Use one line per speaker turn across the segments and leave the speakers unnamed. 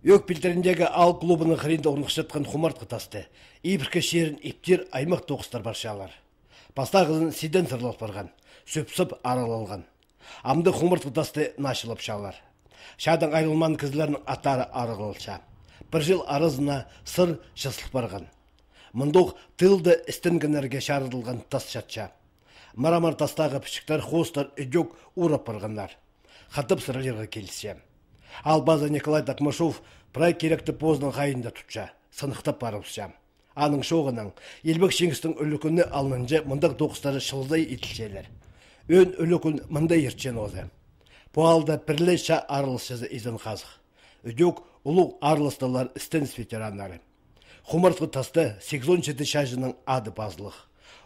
Өк билтеріндегі ал клубының қырында орнықшатқан құмартқы тасты. Ибіркі шерін иптер аймақ тоқыстар баршалар. Пастағызын сиден сырлап барған, сөпсіп арал алған. Амды құмыртқы тасты нашылып шалар. Шадан айрылман кізлерінің атары арығылша. Бір жыл арызына сыр жысылып барған. Мұндық тылды істінгінерге шарыдылған тас шатша. Марамар тастағы пішіктер хостар үдек урап барғандар. Хатып сыралерға келісем. Ал база Николай Такмашов проект керекті поздың қайында тұтша, сынықтап барыпша. Аның шоғының, елбек шеңістің үлікіні алынынжы мұндақ тоқыстары шылдай етілшелер. Өн үлікін мұндай ертчен оды. По алда пірлі ша арылышызы изін қазық. Үдек ұлық арылыстылар істеніс ветеранлары. Хумартқы тасты 87 шажының ады базылық.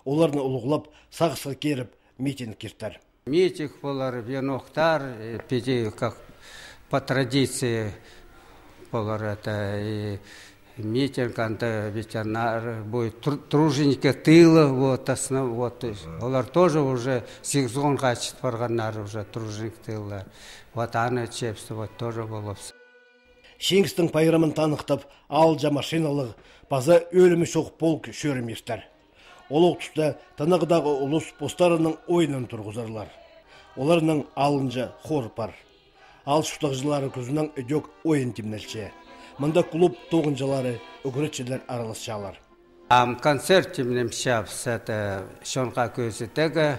Оларны ұлығылап, сағысқа керіп, митинг кертер.
Митинг болар, венохтар, пети, как по традиции болар это и митинг, анта ветеринар, будет труженики тыла, вот, основ, вот, олар тоже уже сезон качет барганар уже труженик тыла. Вот аны чепсі, вот тоже болып.
Шеңістің пайрамын танықтап, алжа машиналығы, база өлімі шоқ полк шөріместер. Олық тұста тынығыдағы ұлыс постарының ойынын тұрғызарлар. Оларының алынжа хор бар. Ал жылары күзінің үдек ойын тимнелче. Мұнда клуб тоғынжылары, үгіретшілер араласшалар.
Концерт тимнемшапс, это шонға көзітегі,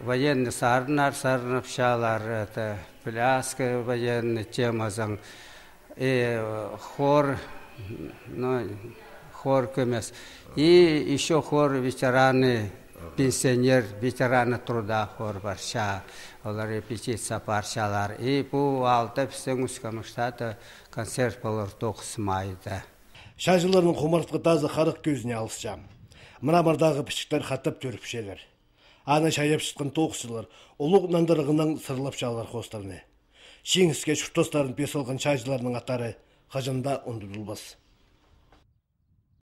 военный сарнар сарнапшалар, это пляска военный темазың, и хор, ну, хор көмес. И еще хор ветераны, пенсионер, ветераны труда хор бар, ша, олар репетиция паршалар. И бұл алты пісің үскамыштаты концерт болар тоқысмайды.
Шажыларының құмартқы тазы қарық көзіне алысшам. Мырамардағы пішіктер қаттап төріпшелер. Аны шайып шыққан тоқсылар, ұлық нандырығынан сырлап шалар қостарыны. Шеңіске шүртостарын пес алған шажыларының аттары қажында ұндырылбас.